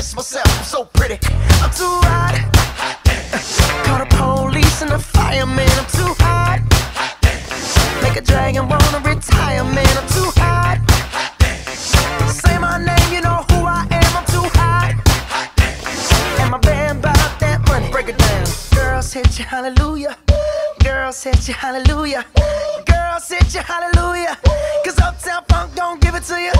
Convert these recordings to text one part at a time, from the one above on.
Kiss myself, I'm so pretty. I'm too hot. Call the police and the fireman. I'm too hot. Make a dragon wanna retire, man. I'm too hot. Say my name, you know who I am. I'm too hot. And my band bought that money. Break it down. Girls hit you, hallelujah. Girls hit you, hallelujah. Girls hit you, hallelujah. Cause Uptown Funk don't give it to you.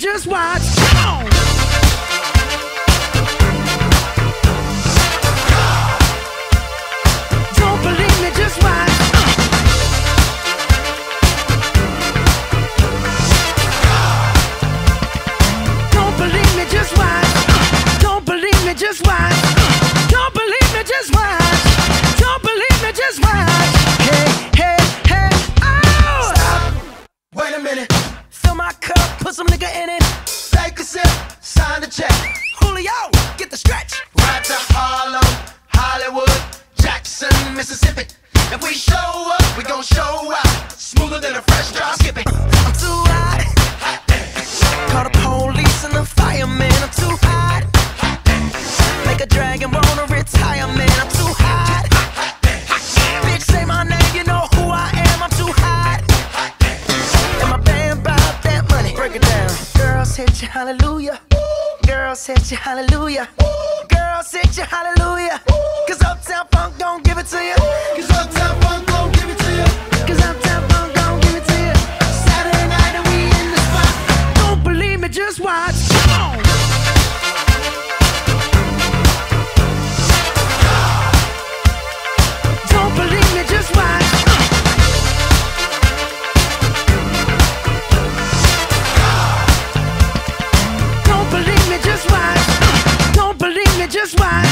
Just watch. Come on. Don't believe me, just watch. Don't believe me, just watch. Don't believe me, just watch. Don't believe me, just watch. Don't believe me, just watch. Hey, hey, hey, oh! Stop. Wait a minute. Fill my cup, put some nigga in it. Take a sip, sign the check. Julio, get the stretch. Right to Harlem, Hollywood, Jackson, Mississippi. If we show up, we gon' show out. Smoother than a fresh drop skipping. I'm too hot. hot Call the police and the fireman. I'm too hot. Make a dragon wanna retire, man. I'm too hallelujah. Girls hit you, hallelujah. Girls hit you, hallelujah. Cause just why?